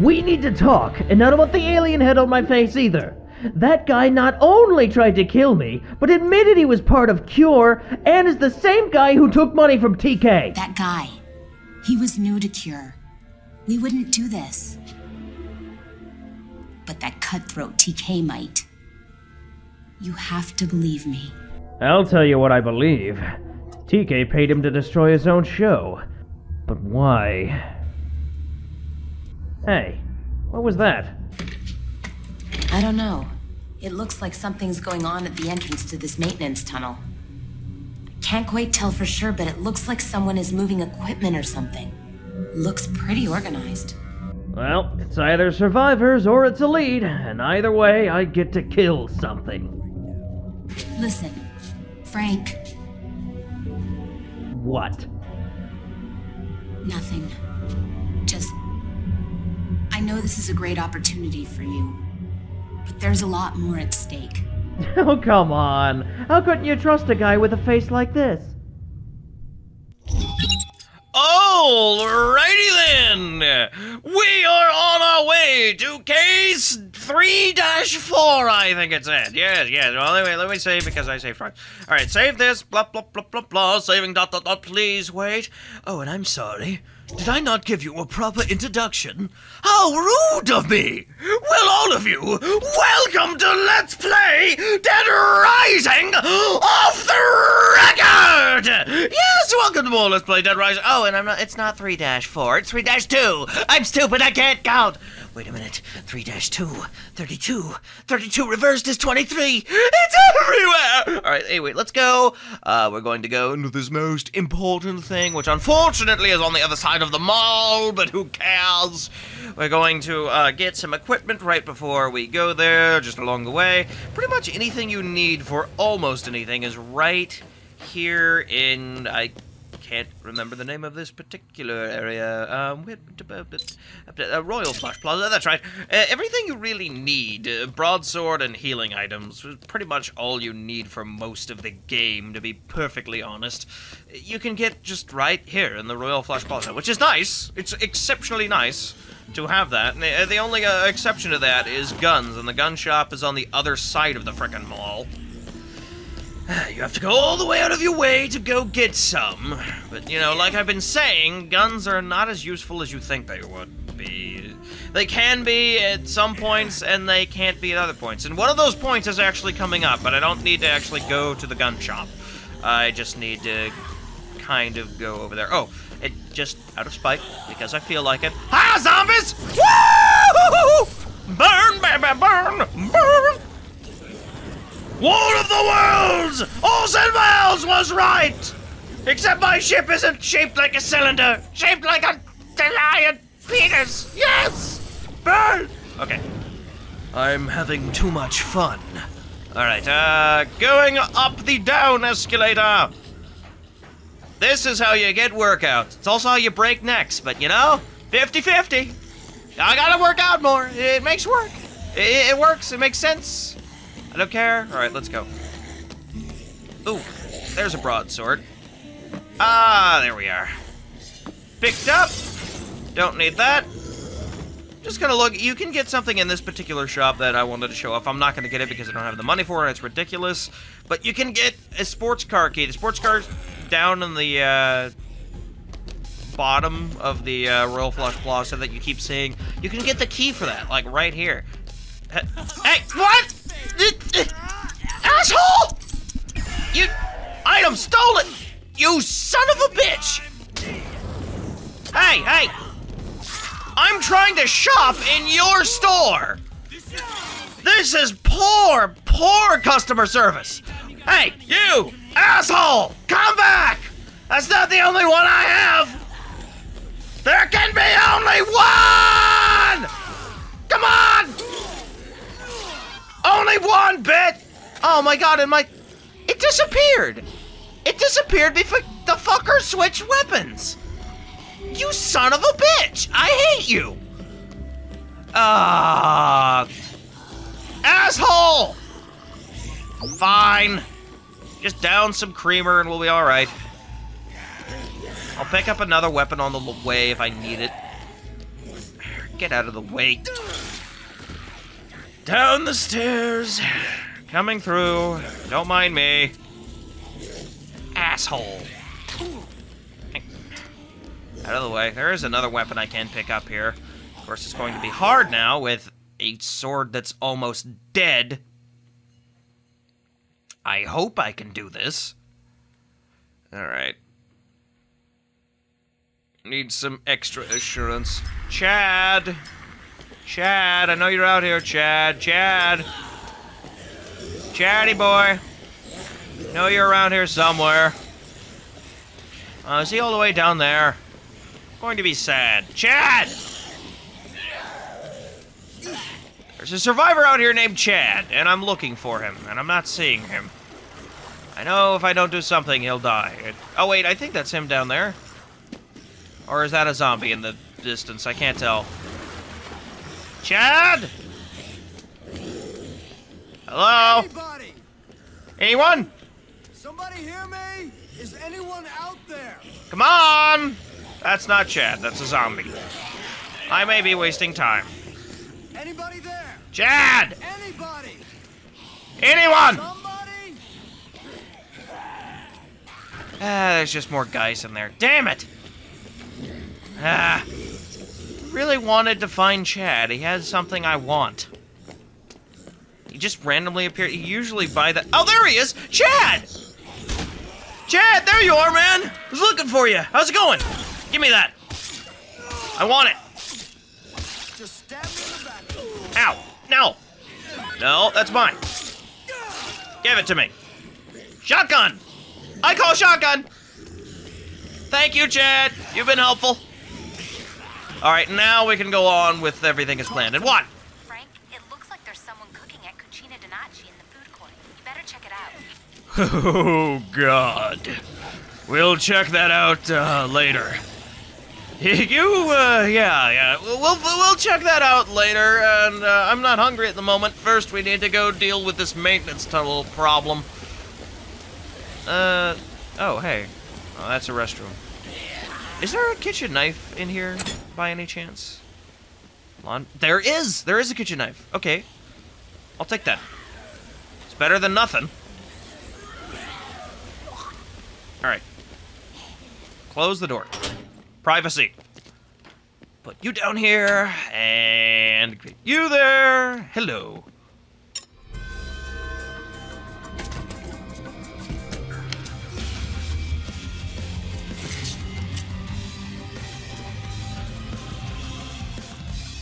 We need to talk, and not about the alien head on my face either. That guy not only tried to kill me, but admitted he was part of Cure and is the same guy who took money from TK. That guy. He was new to Cure. We wouldn't do this. But that cutthroat TK might. You have to believe me. I'll tell you what I believe. TK paid him to destroy his own show. But why? Hey, what was that? I don't know. It looks like something's going on at the entrance to this maintenance tunnel. I can't quite tell for sure, but it looks like someone is moving equipment or something. Looks pretty organized. Well, it's either survivors or it's a lead, and either way, I get to kill something. Listen, Frank, What? nothing. Just. I know this is a great opportunity for you, but there's a lot more at stake. Oh, come on. How couldn't you trust a guy with a face like this? Alrighty then! We are on our way to case 3 4, I think it said. Yes, yes. Well, anyway, let me save because I saved right. Alright, save this. Blah, blah, blah, blah, blah. Saving dot, dot, dot. Please wait. Oh, and I'm sorry. Did I not give you a proper introduction? How rude of me! Well, all of you, welcome to Let's Play Dead Rising off the record! Yes, welcome to more Let's Play Dead Rising. Oh, and I'm not, it's not 3 4, it's 3 2. I'm stupid, I can't count. Wait a minute. 3 2, 32. 32 reversed is 23. It's everywhere! Alright, anyway, let's go. Uh, we're going to go into this most important thing, which unfortunately is on the other side of the mall, but who cares? We're going to uh, get some equipment right before we go there, just along the way. Pretty much anything you need for almost anything is right here in. I can't remember the name of this particular area. Um, uh, Royal Flush Plaza. That's right. Uh, everything you really need, uh, broadsword and healing items, is pretty much all you need for most of the game. To be perfectly honest, you can get just right here in the Royal Flush Plaza, which is nice. It's exceptionally nice to have that. And the, the only uh, exception to that is guns, and the gun shop is on the other side of the frickin' mall. You have to go all the way out of your way to go get some. But, you know, like I've been saying, guns are not as useful as you think they would be. They can be at some points, and they can't be at other points. And one of those points is actually coming up, but I don't need to actually go to the gun shop. I just need to kind of go over there. Oh, it just out of spite, because I feel like it. Hi, zombies! Woo! Burn, baby, burn, burn! War of the Worlds! Orson Welles was right! Except my ship isn't shaped like a cylinder, shaped like a giant penis! Yes! Burn! Okay. I'm having too much fun. Alright, uh, going up the down escalator! This is how you get workouts. It's also how you break necks, but you know, 50 50. I gotta work out more. It makes work. It, it works, it makes sense. I don't care. Alright, let's go. Ooh, there's a broadsword. Ah, there we are. Picked up. Don't need that. Just gonna look. You can get something in this particular shop that I wanted to show off. I'm not gonna get it because I don't have the money for it. It's ridiculous. But you can get a sports car key. The sports car's down in the uh, bottom of the uh, Royal Flush Plaza that you keep seeing. You can get the key for that, like right here. Hey, what? Asshole! You item stolen! You son of a bitch! Hey, hey! I'm trying to shop in your store! This is poor, poor customer service! Hey, you! Asshole! Come back! That's not the only one I have! There can be Oh my god, and my... It disappeared! It disappeared before the fucker switched weapons! You son of a bitch! I hate you! Ah... asshole! Fine. Just down some creamer and we'll be alright. I'll pick up another weapon on the way if I need it. Get out of the way. Down the stairs. Coming through. Don't mind me. Asshole. Out of the way. There is another weapon I can pick up here. Of course, it's going to be hard now with a sword that's almost dead. I hope I can do this. Alright. Need some extra assurance. Chad! Chad, I know you're out here, Chad. Chad! Chatty boy! Know you're around here somewhere. Uh, is he all the way down there? Going to be sad. Chad! There's a survivor out here named Chad, and I'm looking for him, and I'm not seeing him. I know if I don't do something, he'll die. It, oh, wait, I think that's him down there. Or is that a zombie in the distance? I can't tell. Chad? Hello? Anybody? Anyone? Somebody hear me? Is anyone out there? Come on! That's not Chad, that's a zombie. I may be wasting time. Anybody there? Chad! Anybody? Anyone! Somebody? Ah, there's just more guys in there. Damn it! Ah. Really wanted to find Chad. He has something I want. Just randomly appear. Usually by the. Oh, there he is! Chad! Chad, there you are, man! I was looking for you. How's it going? Give me that. I want it. Ow! No! No, that's mine. Give it to me. Shotgun! I call shotgun! Thank you, Chad. You've been helpful. Alright, now we can go on with everything as planned. And what? Donaci in the food court. You better check it out. Oh, God. We'll check that out uh, later. You, uh, yeah, yeah. We'll, we'll check that out later, and uh, I'm not hungry at the moment. First, we need to go deal with this maintenance tunnel problem. Uh, oh, hey. Oh, that's a restroom. Is there a kitchen knife in here, by any chance? Lawn- there is! There is a kitchen knife. Okay. I'll take that. Better than nothing. Alright. Close the door. Privacy. Put you down here, and you there. Hello.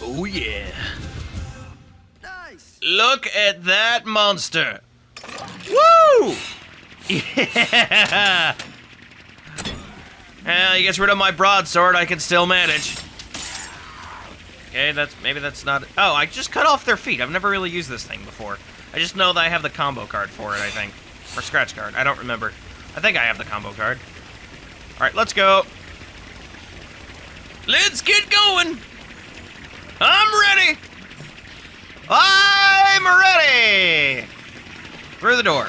Oh yeah. Nice. Look at that monster. Yeah! Yeah, he gets rid of my broadsword, I can still manage. Okay, that's maybe that's not. Oh, I just cut off their feet. I've never really used this thing before. I just know that I have the combo card for it. I think, or scratch card. I don't remember. I think I have the combo card. All right, let's go. Let's get going. I'm ready. I'm ready. Through the door.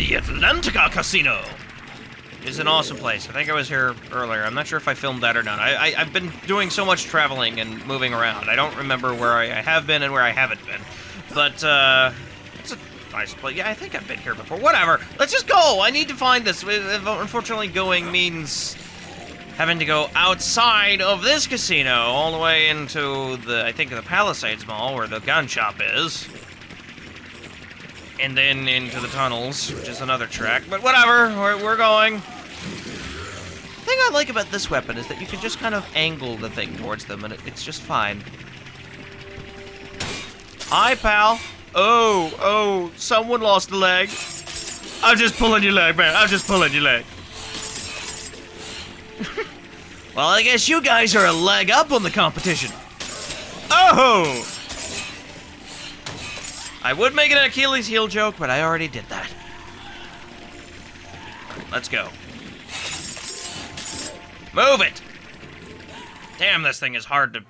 The Atlantica Casino is an awesome place. I think I was here earlier. I'm not sure if I filmed that or not. I, I, I've been doing so much traveling and moving around. I don't remember where I, I have been and where I haven't been. But, uh, it's a nice place. Yeah, I think I've been here before. Whatever. Let's just go. I need to find this. Unfortunately, going means having to go outside of this casino all the way into the, I think, the Palisades Mall where the gun shop is and then into the tunnels, which is another track. But whatever, we're, we're going. The thing I like about this weapon is that you can just kind of angle the thing towards them, and it, it's just fine. Hi, pal. Oh, oh, someone lost a leg. I'm just pulling your leg, man. I'm just pulling your leg. well, I guess you guys are a leg up on the competition. Oh! I would make an Achilles heel joke, but I already did that. Let's go. Move it! Damn, this thing is hard to...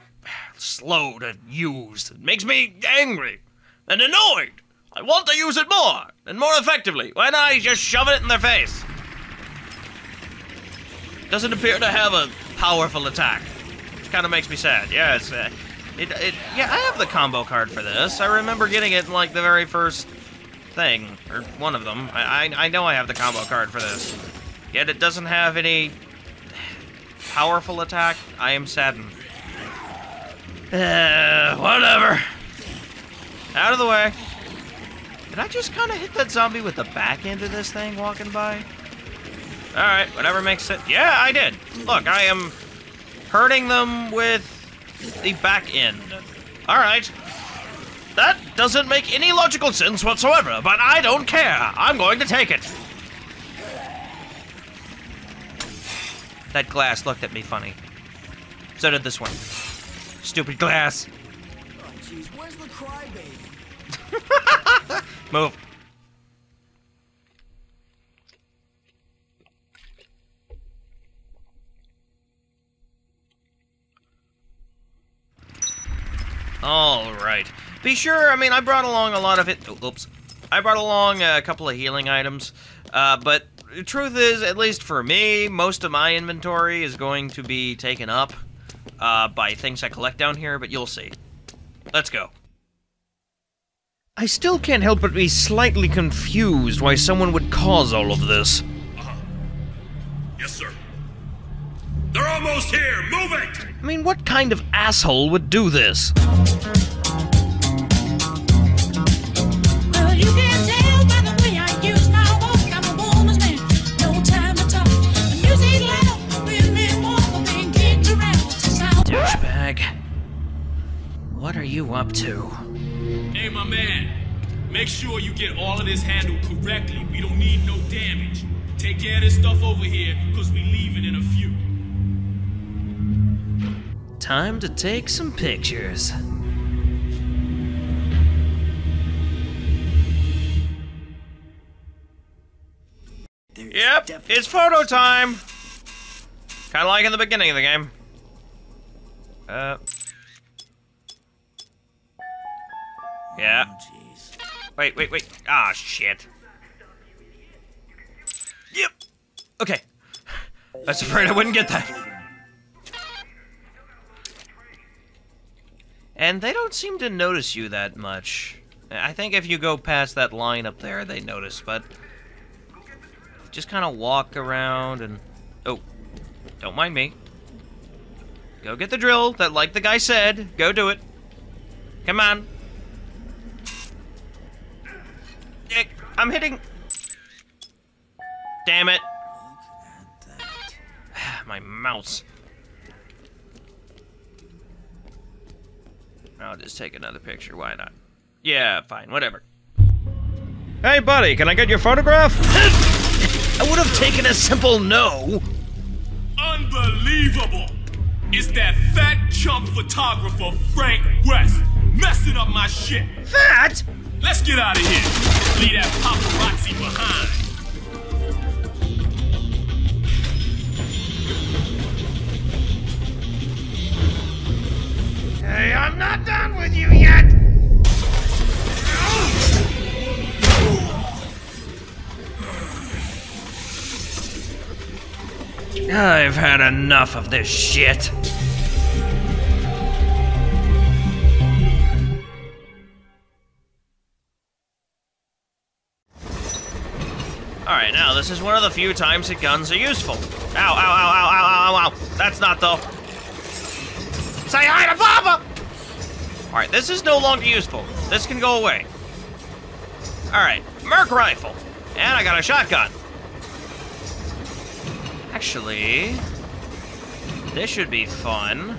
slow to use. It makes me angry and annoyed. I want to use it more and more effectively. Why not I just shove it in their face? Doesn't appear to have a powerful attack. Which kind of makes me sad. Yeah, it's, uh, it, it, yeah, I have the combo card for this. I remember getting it in like the very first thing, or one of them. I, I, I know I have the combo card for this. Yet it doesn't have any powerful attack. I am saddened. Uh, whatever. Out of the way. Did I just kind of hit that zombie with the back end of this thing walking by? Alright, whatever makes it. Yeah, I did. Look, I am hurting them with the back end. Alright. That doesn't make any logical sense whatsoever, but I don't care. I'm going to take it. That glass looked at me funny. So did this one. Stupid glass. Oh, jeez, where's the crybaby? Move. All right. Be sure. I mean, I brought along a lot of it. Oh, oops. I brought along a couple of healing items, uh, but the truth is, at least for me, most of my inventory is going to be taken up uh, by things I collect down here. But you'll see. Let's go. I still can't help but be slightly confused why someone would cause all of this. Uh-huh. Yes, sir. They're almost here. Move it! I mean, what kind of asshole would do this? What are you up to? Hey, my man. Make sure you get all of this handled correctly. We don't need no damage. Take care of this stuff over here, cause we leaving in a few. Time to take some pictures. Yep, it's photo time! Kinda like in the beginning of the game. Uh. Yeah. Wait, wait, wait. Ah, shit. Yep. Okay. I was afraid I wouldn't get that. And they don't seem to notice you that much. I think if you go past that line up there, they notice, but just kind of walk around and oh, don't mind me. Go get the drill that, like the guy said, go do it. Come on. I'm hitting. Damn it. My mouse. I'll just take another picture. Why not? Yeah, fine. Whatever. Hey, buddy, can I get your photograph? I would have taken a simple no. Unbelievable! It's that fat chump photographer Frank West messing up my shit. That? Let's get out of here. Leave that paparazzi behind. Hey, I'm not done with you yet. I've had enough of this shit. This is one of the few times that guns are useful. Ow, ow, ow, ow, ow, ow, ow. That's not though. Say hi to Papa! Alright, this is no longer useful. This can go away. Alright, Merc rifle. And I got a shotgun. Actually, this should be fun.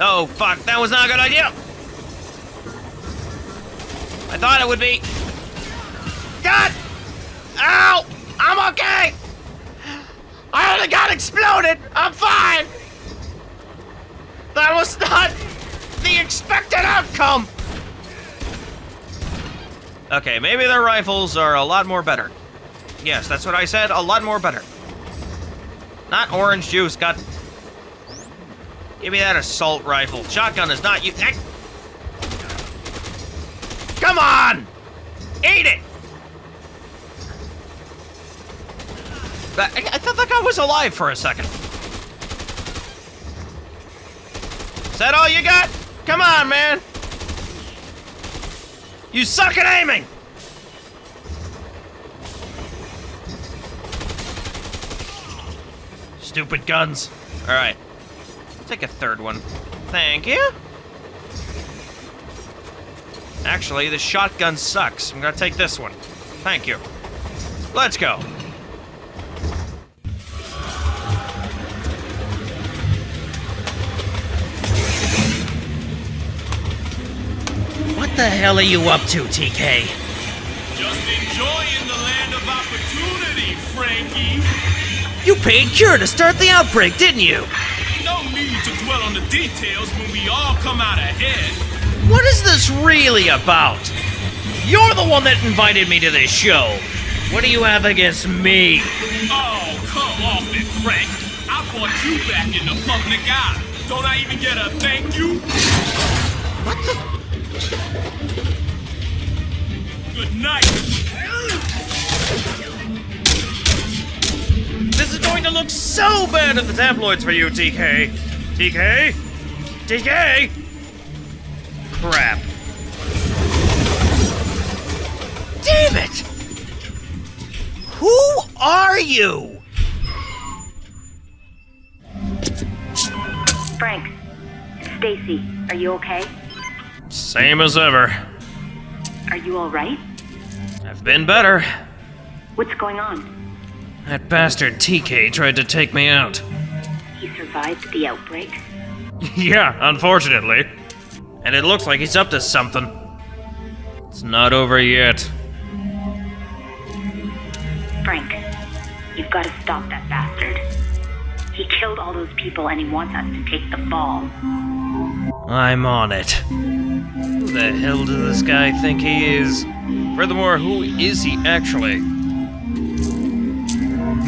Oh, fuck, that was not a good idea! I thought it would be. God! Ow! I'm okay! I only got exploded! I'm fine! That was not the expected outcome! Okay, maybe their rifles are a lot more better. Yes, that's what I said, a lot more better. Not orange juice, God. Give me that assault rifle. Shotgun is not you. Come on! Eat it! I, I thought that guy was alive for a second. Is that all you got? Come on, man. You suck at aiming. Stupid guns. All right. Take a third one. Thank you. Actually, the shotgun sucks. I'm gonna take this one. Thank you. Let's go. The hell are you up to, TK? Just enjoying the land of opportunity, Frankie. You paid Cure to start the outbreak, didn't you? No need to dwell on the details when we all come out ahead. What is this really about? You're the one that invited me to this show. What do you have against me? Oh, come off it, Frank. I brought you back in the public eye. Don't I even get a thank you? Good night. This is going to look so bad in the tabloids for you, TK. TK? TK? Crap. Damn it! Who are you? Frank, Stacey, are you okay? Same as ever. Are you all right? I've been better. What's going on? That bastard TK tried to take me out. He survived the outbreak. yeah, unfortunately. And it looks like he's up to something. It's not over yet. Frank, you've got to stop that bastard. He killed all those people and he wants us to take the fall. I'm on it. The hell does this guy think he is? Furthermore, who is he actually?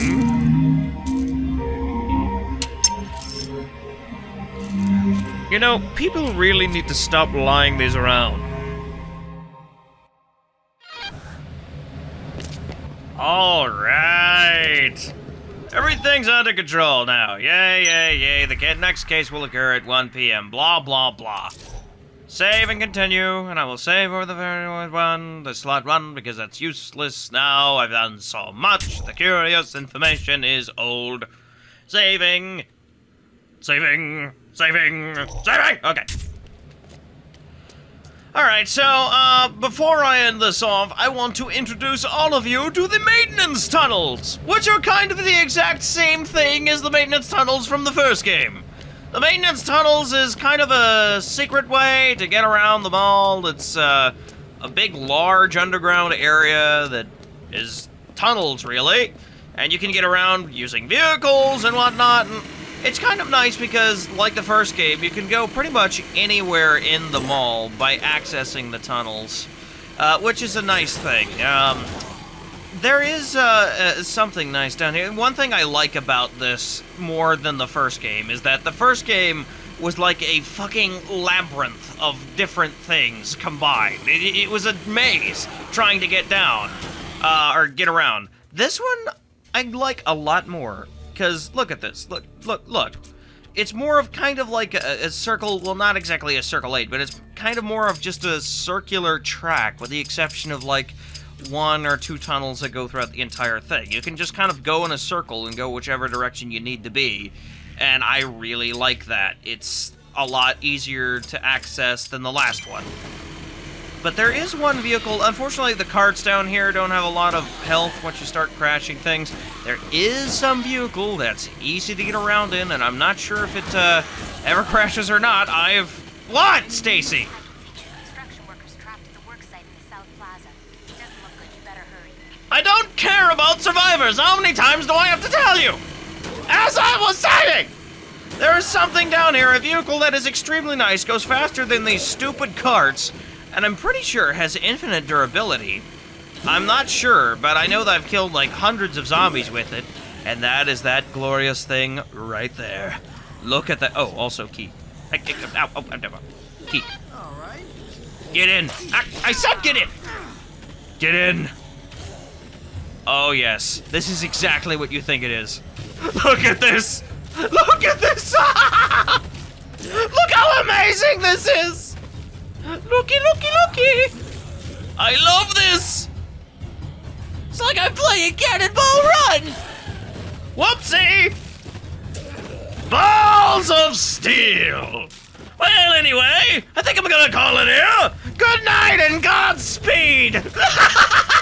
Hmm? You know, people really need to stop lying these around. All right. Everything's under control now. Yay, yay, yay. The next case will occur at 1 p.m. Blah, blah, blah. Save and continue, and I will save over the very one, the slot one, because that's useless now. I've done so much. The curious information is old. Saving. Saving. Saving. Saving! Okay. Alright, so, uh, before I end this off, I want to introduce all of you to the maintenance tunnels, which are kind of the exact same thing as the maintenance tunnels from the first game. The maintenance tunnels is kind of a secret way to get around the mall. It's, uh, a big, large underground area that is tunnels, really. And you can get around using vehicles and whatnot, and it's kind of nice because, like the first game, you can go pretty much anywhere in the mall by accessing the tunnels, uh, which is a nice thing. Um, there is uh, uh, something nice down here. One thing I like about this more than the first game is that the first game was like a fucking labyrinth of different things combined. It, it was a maze trying to get down uh, or get around. This one I like a lot more because look at this. Look, look, look. It's more of kind of like a, a circle. Well, not exactly a circle eight, but it's kind of more of just a circular track, with the exception of like one or two tunnels that go throughout the entire thing. You can just kind of go in a circle and go whichever direction you need to be, and I really like that. It's a lot easier to access than the last one. But there is one vehicle. Unfortunately, the carts down here don't have a lot of health once you start crashing things. There is some vehicle that's easy to get around in, and I'm not sure if it uh, ever crashes or not. I've. What, Stacey? Construction workers trapped at the work site in the South Plaza. Doesn't look good. You better hurry. I don't care about survivors. How many times do I have to tell you? As I was saying, there is something down here, a vehicle that is extremely nice, goes faster than these stupid carts, and I'm pretty sure has infinite durability. I'm not sure, but I know that I've killed like hundreds of zombies with it, and that is that glorious thing right there. Look at that. Oh, also key. I, I, ow, oh, key. All right. Get in. I, I said get in. Get in. Oh yes, this is exactly what you think it is. Look at this! Look at this! Look how amazing this is! Looky, looky, looky! I love this! It's like I'm playing Cannonball Run! Whoopsie! Balls of steel! Well, anyway, I think I'm gonna call it here. Good night and Godspeed!